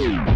Boom!